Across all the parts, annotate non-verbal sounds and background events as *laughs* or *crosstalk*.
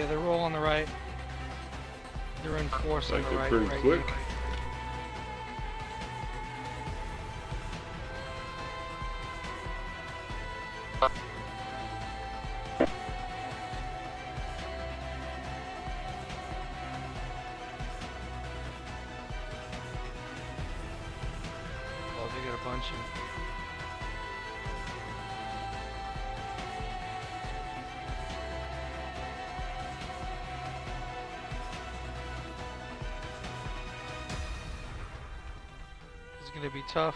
Yeah, they're all on the right. They're in force Like on the they're right. pretty right quick. Tough.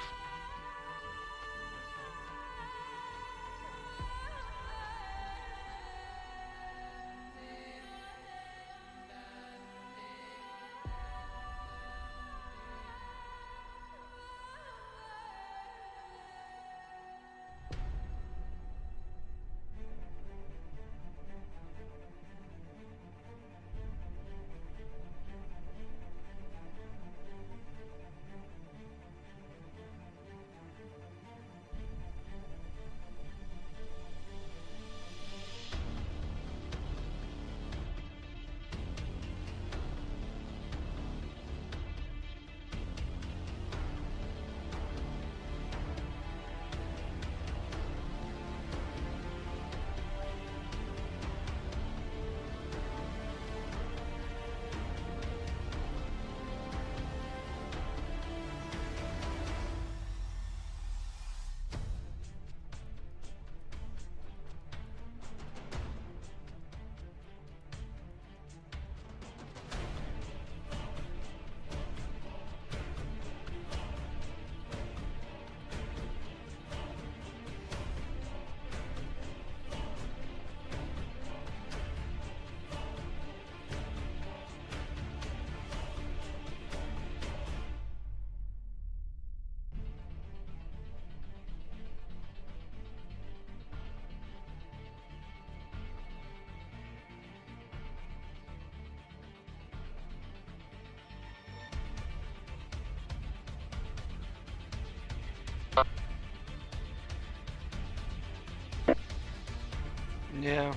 Yeah.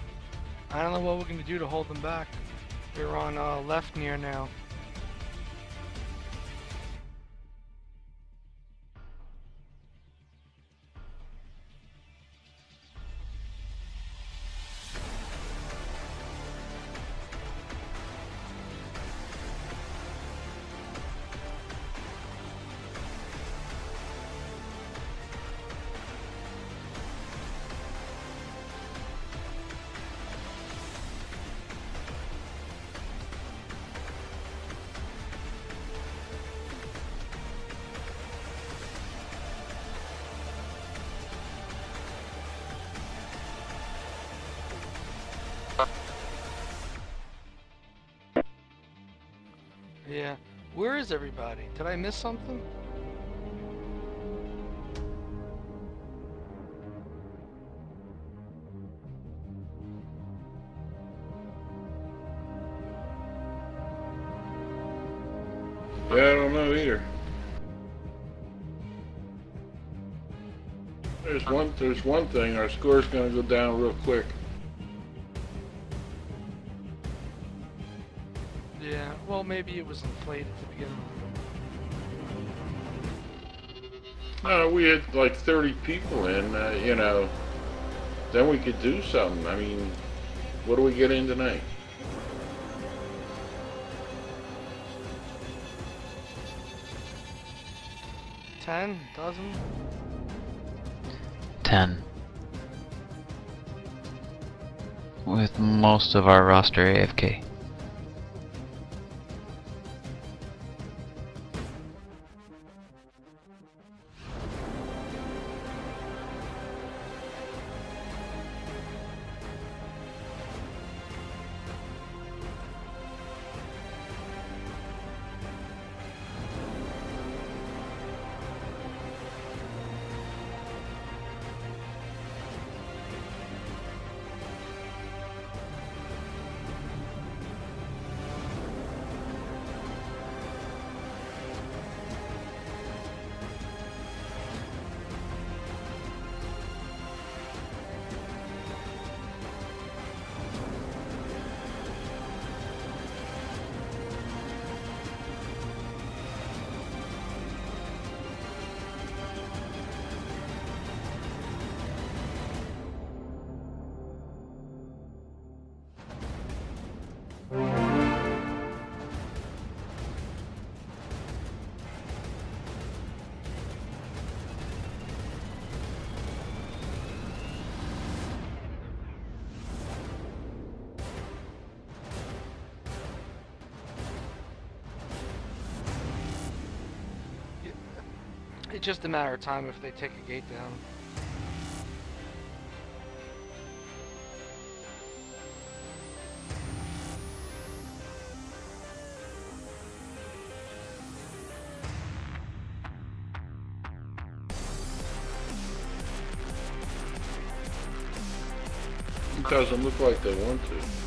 I don't know what we're gonna do to hold them back. They're on uh, left near now. Yeah. Where is everybody? Did I miss something? Yeah, I don't know either. There's one. There's one thing. Our score's gonna go down real quick. Maybe it was inflated to begin with. No, we had like 30 people in. Uh, you know, then we could do something. I mean, what do we get in tonight? Ten? Dozen? 10. With most of our roster AFK. It's just a matter of time if they take a gate down. It doesn't look like they want to.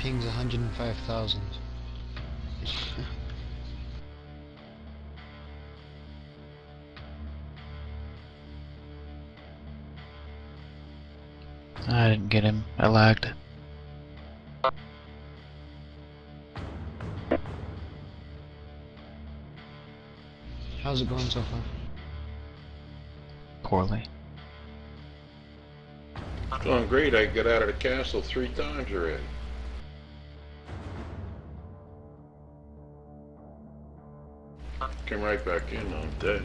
Ping's 105,000. *laughs* I didn't get him. I lagged. How's it going so far? Poorly. It's going great. I got out of the castle three times already. Came right back in. I'm dead.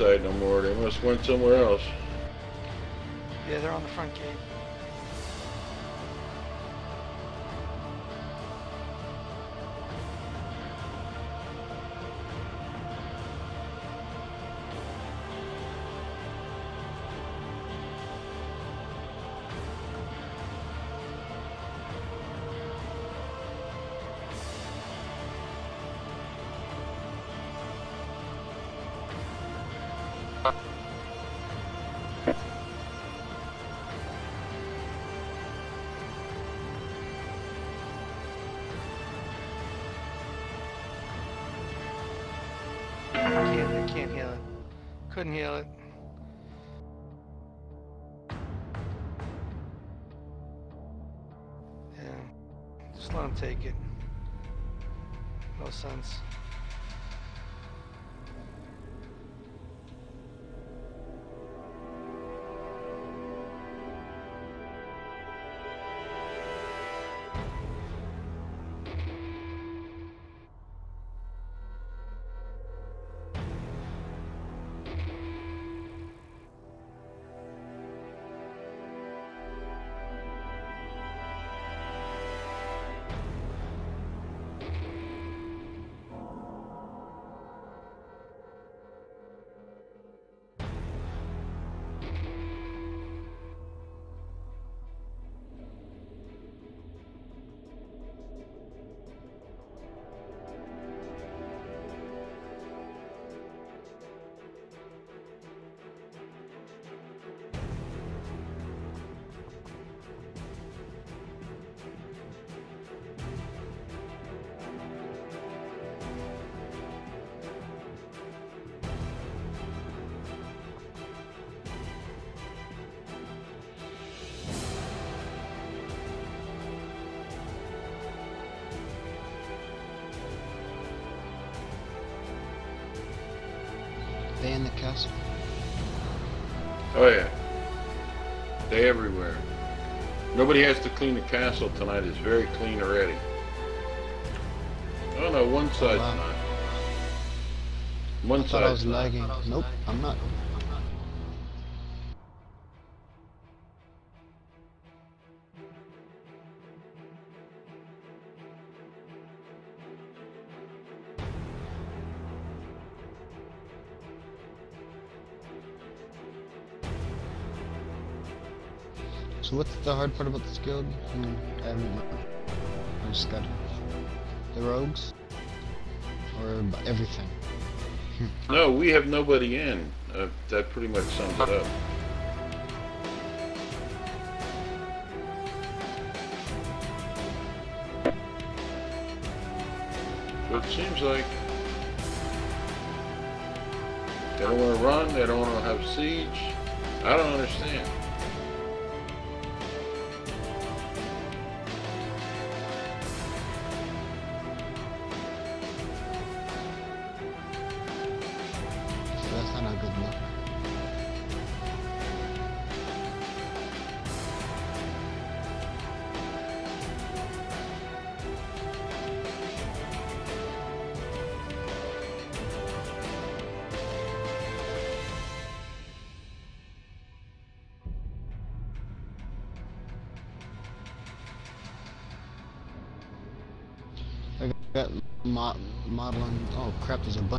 No more. They must went somewhere else. Yeah, they're on the front gate. Can't, heal it. Couldn't heal it. Yeah, just let him take it. No sense. Oh yeah. They everywhere. Nobody has to clean the castle tonight. It's very clean already. Oh no, one side's not. One I thought I side's was lagging. Nope, I'm not. The hard part about this guild? I just got the rogues, or everything. No, we have nobody in. Uh, that pretty much sums it up. So it seems like they don't want to run. They don't want to have siege. I don't understand. Mo modeling. Oh crap! There's a bu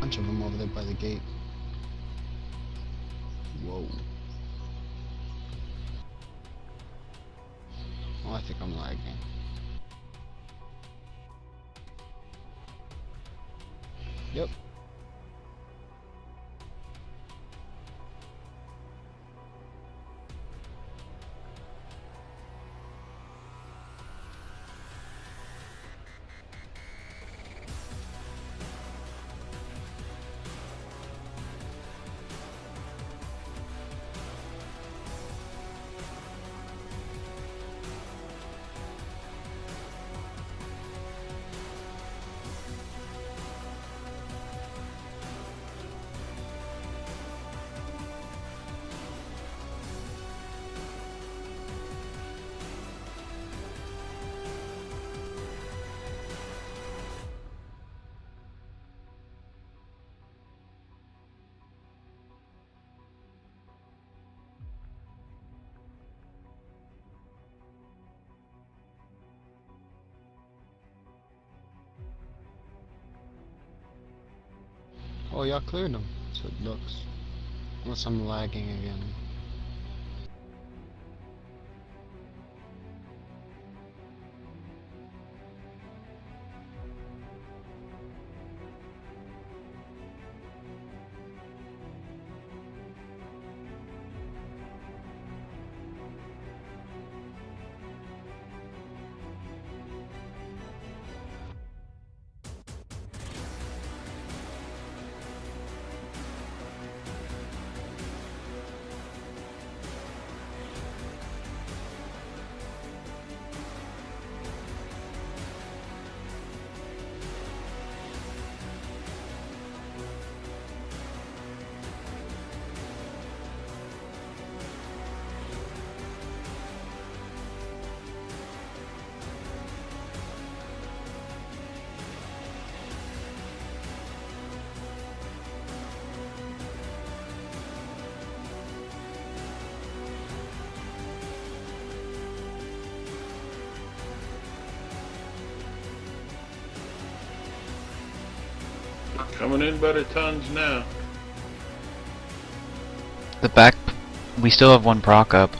bunch of them over there by the gate. Oh, y'all cleared them. So it looks. Unless I'm lagging again. In by the tons now. The back, we still have one proc up.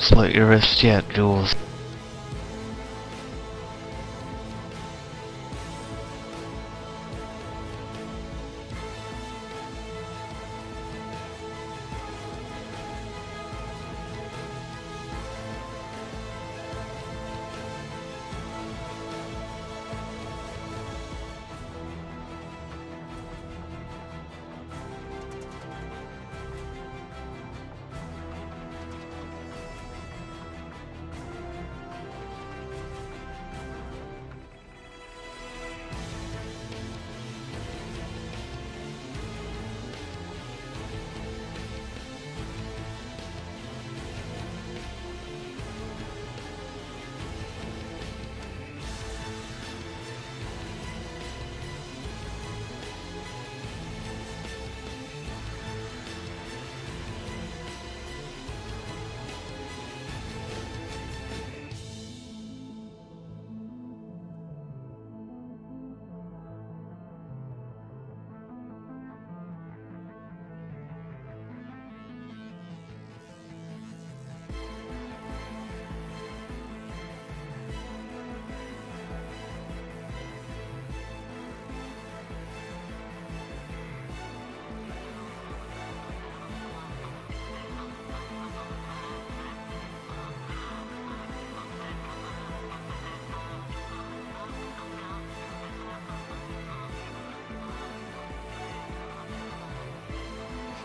Don't slit your wrist yet, Jules.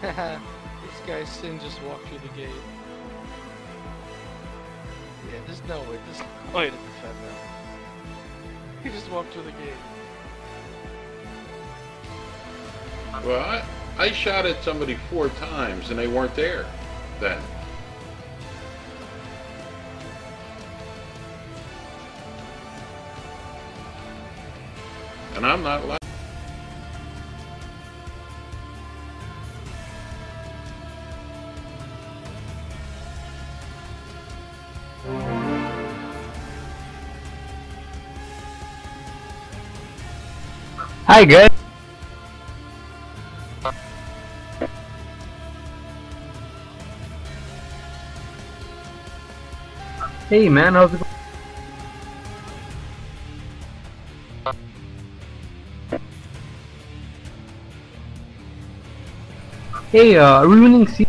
*laughs* this guy Sin just walked through the gate. Yeah, there's no way. Way to defend that. He just walked through the gate. Well, I, I shot at somebody four times and they weren't there then. And I'm not lying. Hi guys. Hey man, how's it going? Hey, uh, are we winning C?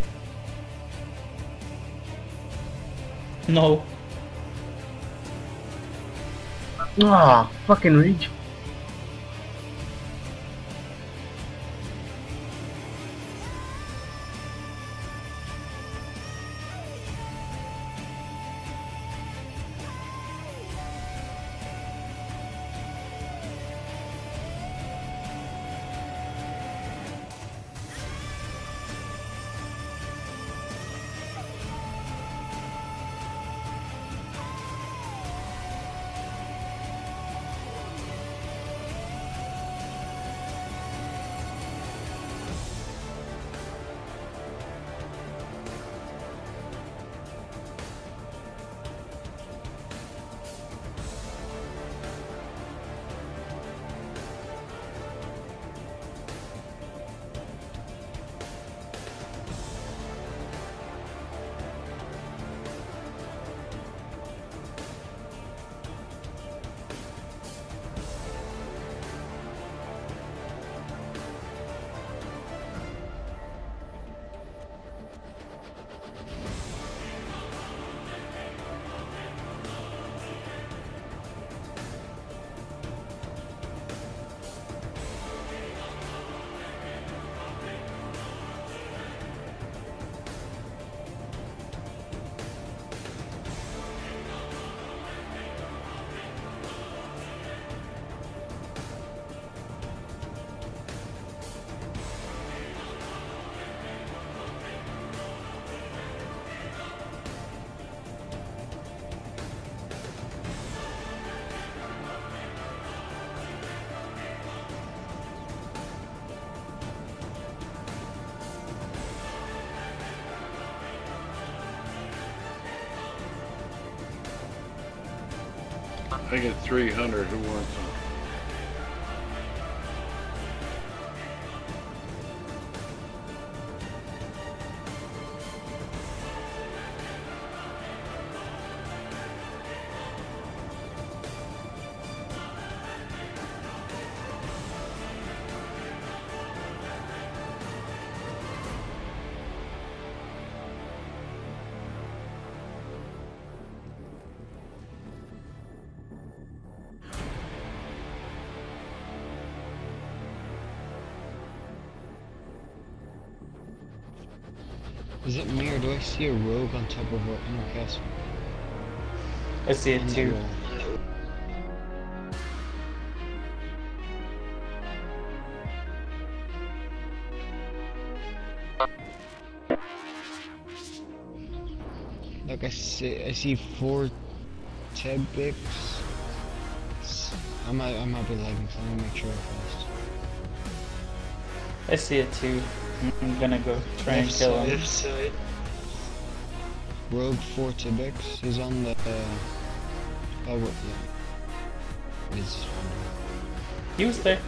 No. Ah, fucking reach. I get 300. Who wants? Is it me or do I see a rogue on top of our inner castle? I see it too. Like I see, I see four Tebics. I might, I might be lagging, so let me make sure I fast. I see it too. I'm gonna go try and Left kill him. side. Rogue four Tibex. He's on the. Uh, oh, what? Yeah. He's. He was there.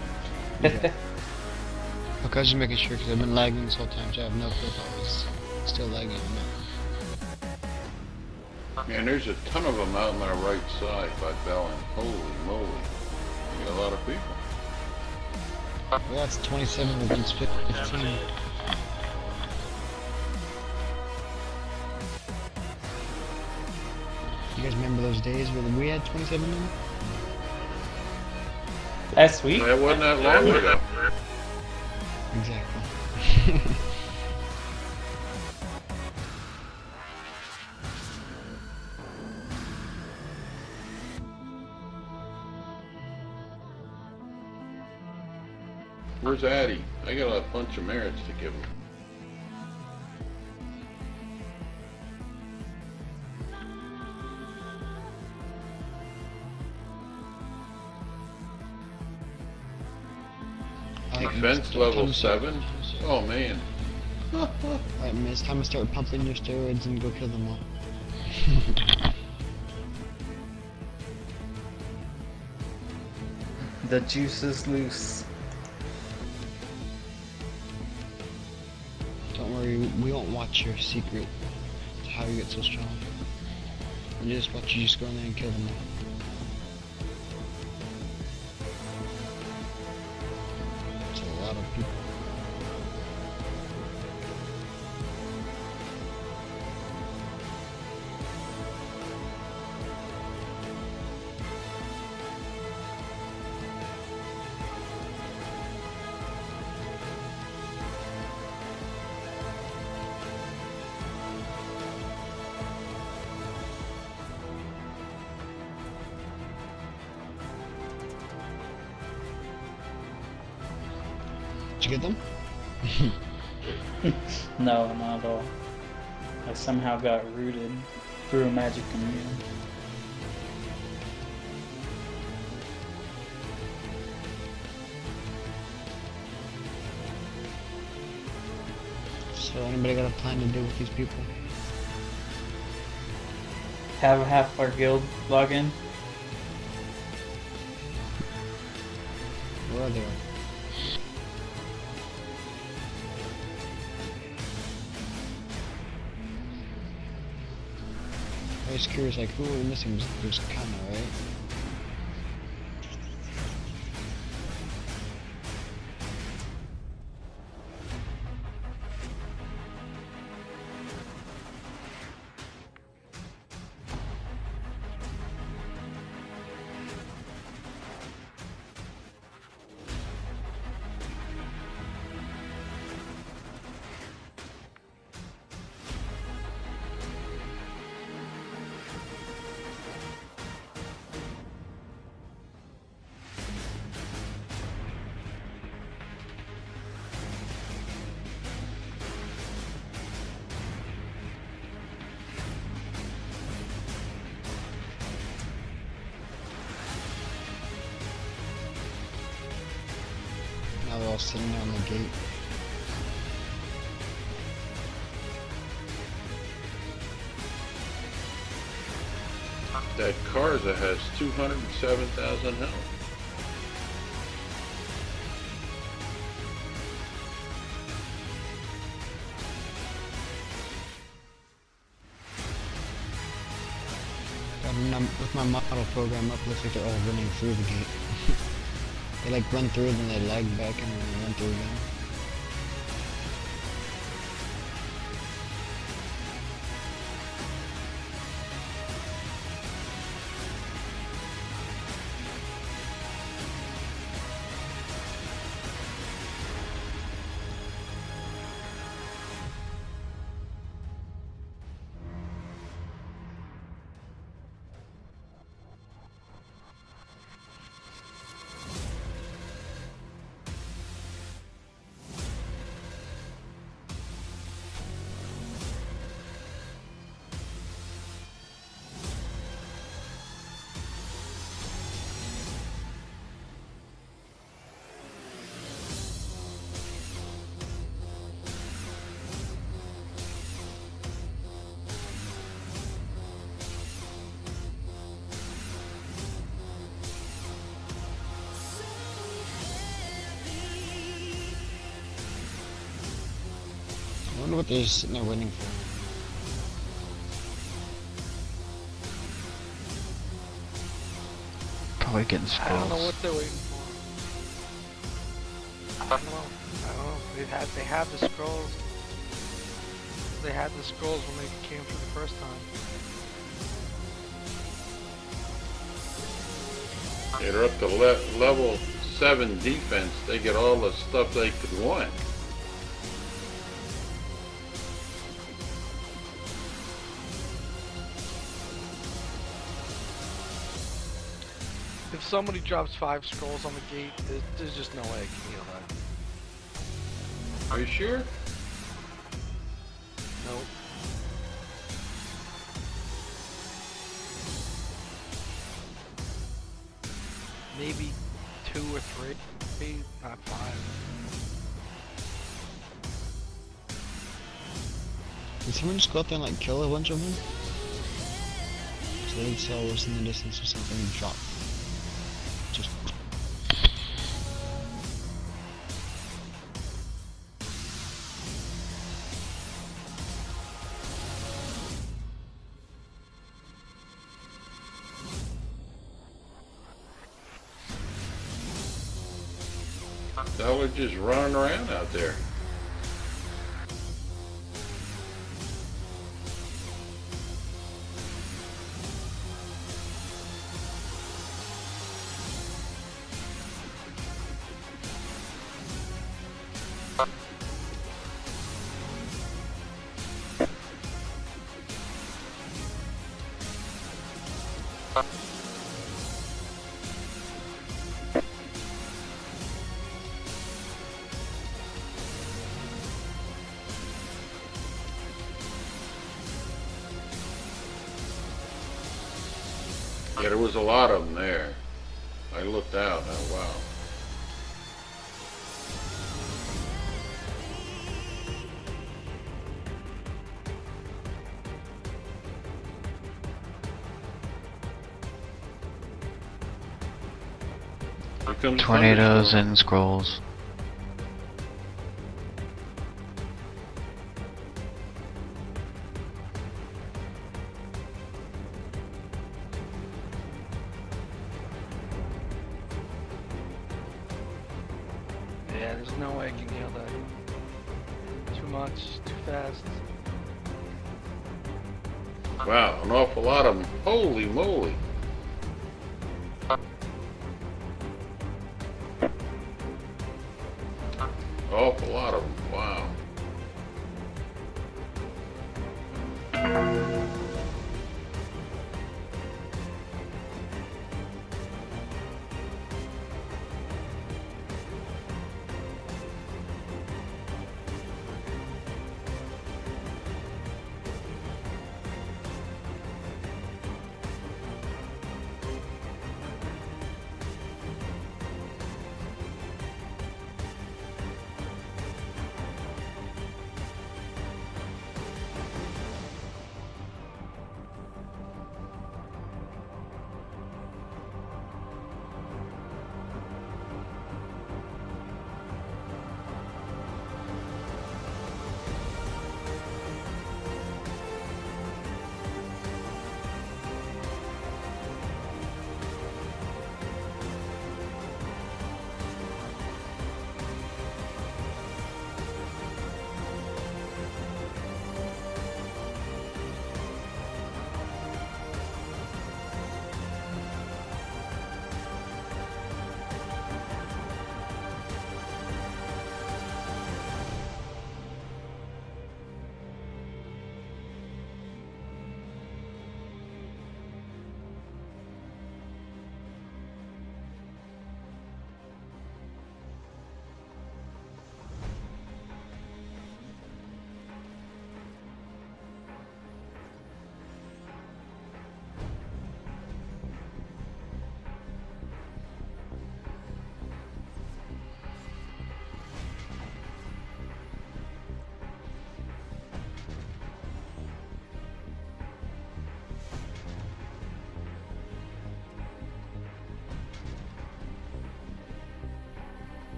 Okay. Okay, I was just making sure because I've been lagging this whole time, so I have no clue if I was still lagging or. Man, there's a ton of them out on our right side by Bellin. Holy moly. We got a lot of people. Well, that's 27 against 15. You guys remember those days when we had 27 of them? Last week? That wasn't that long ago. Where's Addy? I got a bunch of merits to give him. Alright, Defense level time to start- 7? Oh man. Alright, Miss, time to start pumping your steroids and go kill them all. *laughs* The juice is loose. We your secret to how you get so strong. We just watch you just go in there and kill them all. Somehow got rooted through a magic commune. So anybody got a plan to deal with these people? Have a half our guild log in. Where are they? Was curious, like, who are we missing? There's Kana, right? 207,000 health. With my model program up, looks like they're all running through the gate. *laughs* they like run through, then they lag back, and then run through again. Wonder what they're just sitting there waiting for. Probably getting I don't know what they're waiting for. I don't know. I don't know. They had they had the scrolls. They had the scrolls when they came for the first time. Yeah, they're up to le- level seven defense. They get all the stuff they could want. If somebody drops five scrolls on the gate, there's, there's just no way I can heal that. Are you sure? Nope. Maybe two or three, maybe not five. Did someone just go out there and like kill a bunch of them? So they'd saw us in the distance or something and shot. Just That was just running around out there. Yeah, there was a lot of them there. I looked out. Oh, wow. Tornadoes and scrolls.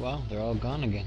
Wow, they're all gone again.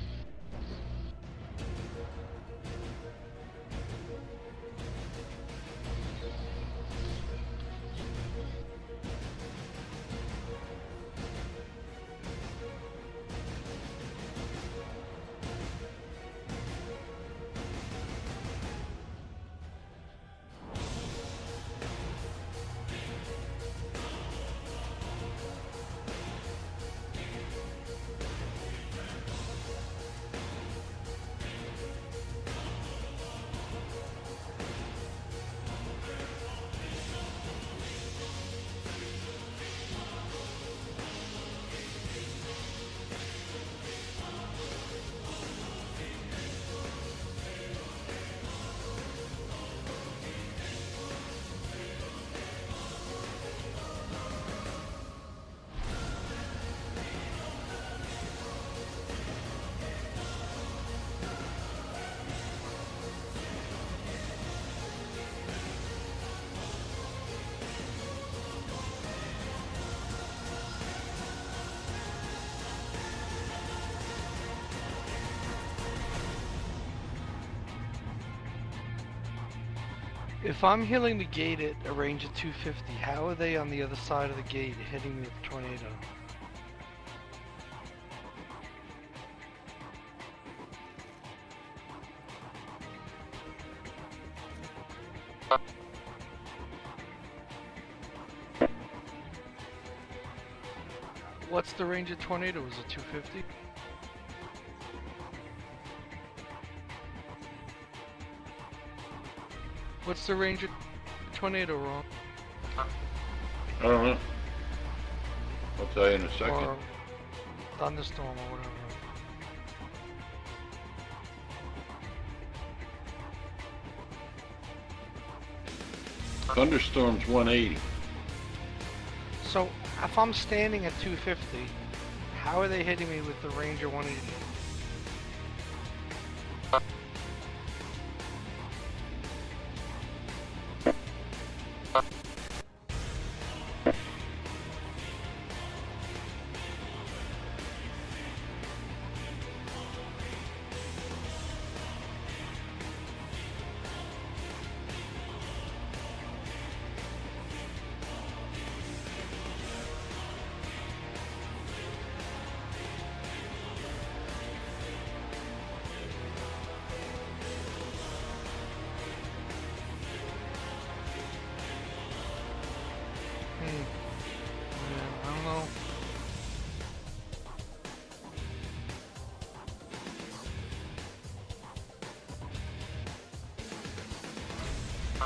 If I'm healing the gate at a range of 250, how are they on the other side of the gate hitting a tornado? What's the range of tornado? Is it 250? What's the range of tornado, Ron? I don't know. I'll tell you in a second. Or thunderstorm or whatever. Thunderstorm's 180. So, if I'm standing at 250, how are they hitting me with the range of 180?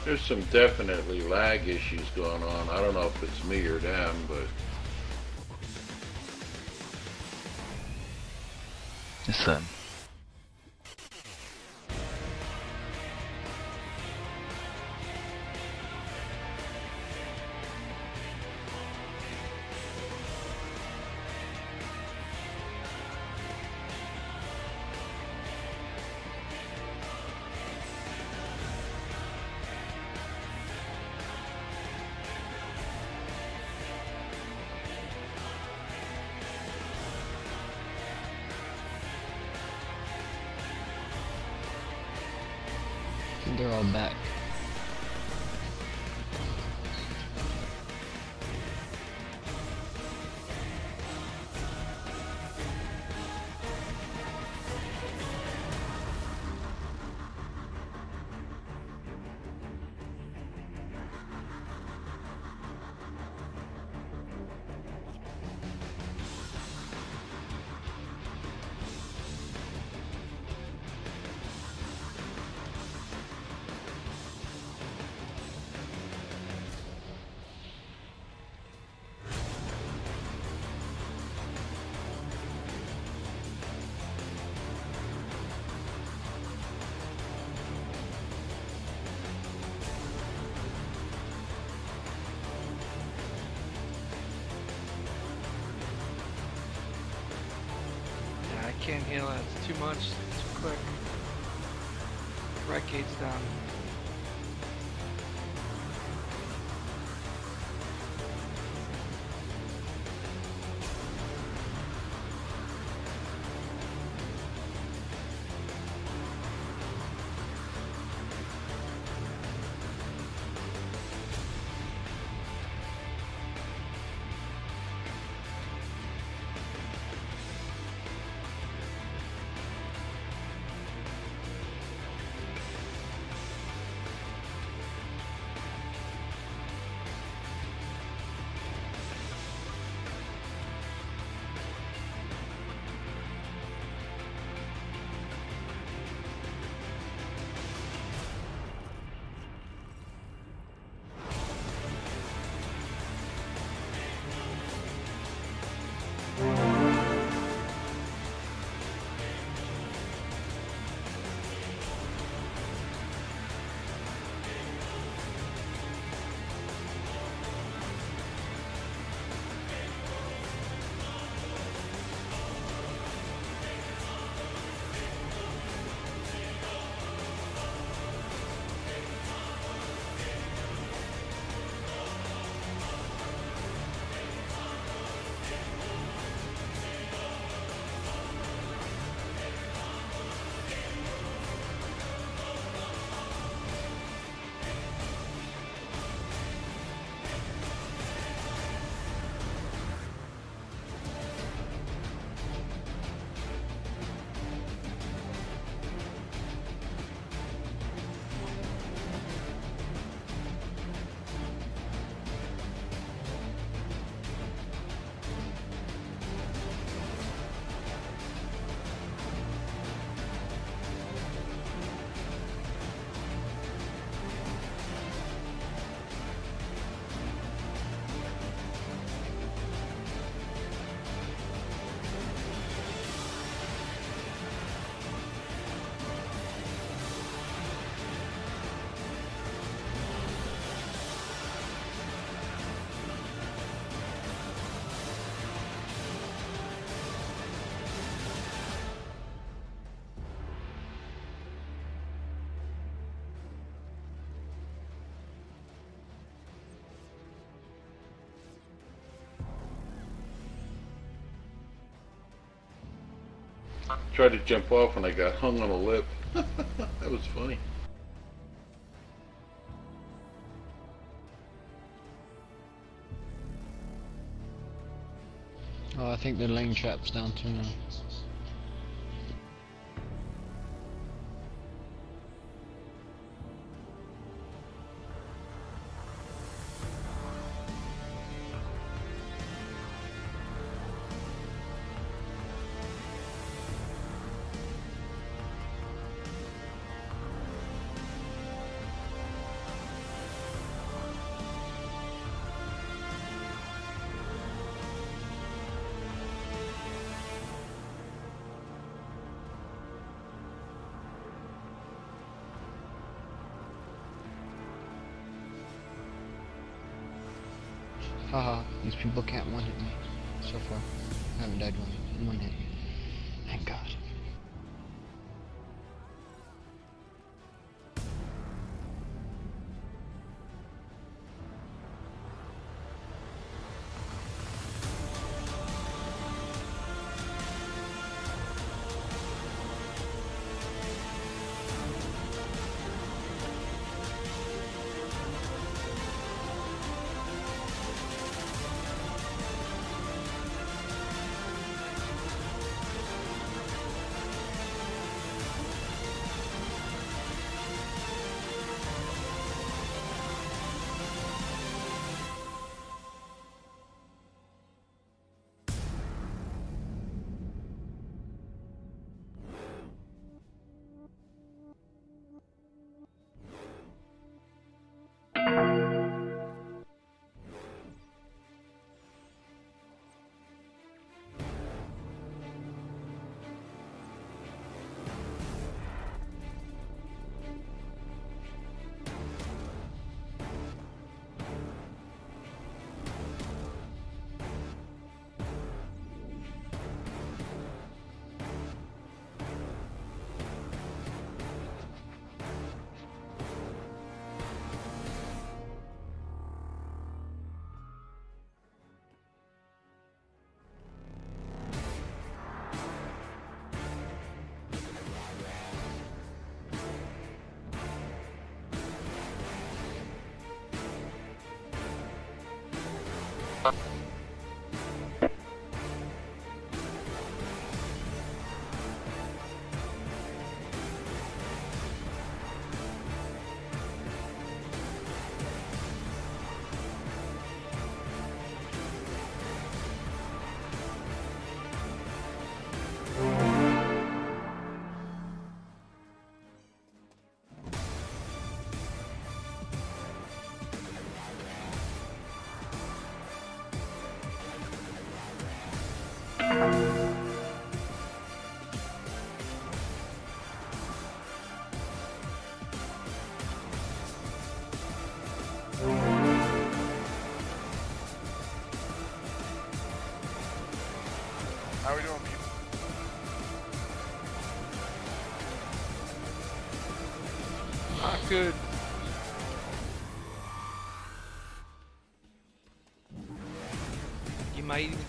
There's some definitely lag issues going on. I don't know if it's me or them, but It's them. I can't heal that. It's too much. Too quick. Right gate's down. Tried to jump off and I got hung on a lip. *laughs* that was funny. Oh, I think the lane trap's down too now.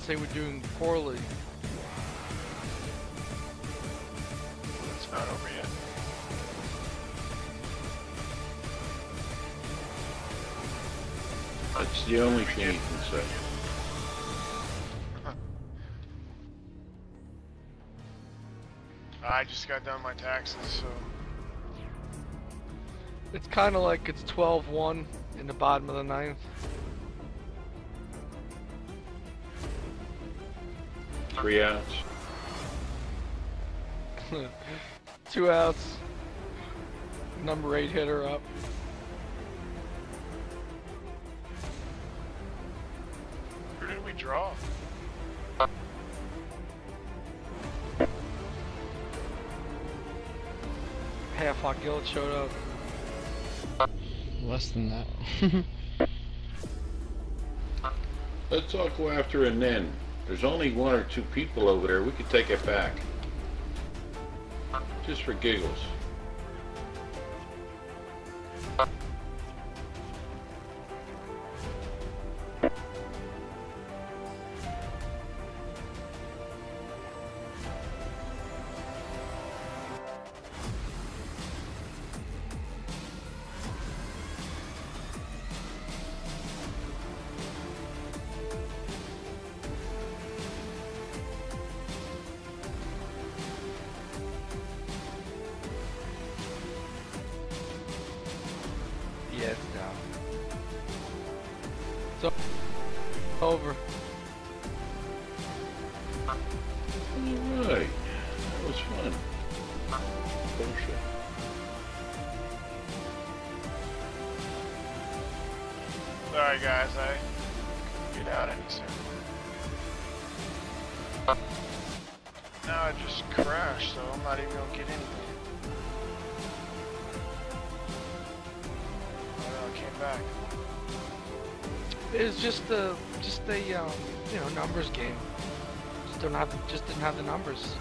You might even say we're doing poorly. It's not over yet. That's the only thing you can say. I just got done my taxes, so It's kind of like it's 12-1 in the bottom of the ninth. Three outs. *laughs* Two outs. Number eight hitter up. who did we draw? Half hot Gillett showed up. Less than that. *laughs* Let's all go after and then. There's only one or two people over there. We could take it back. Just for giggles. just a just a um, you know numbers game. Just don't have just didn't have the numbers.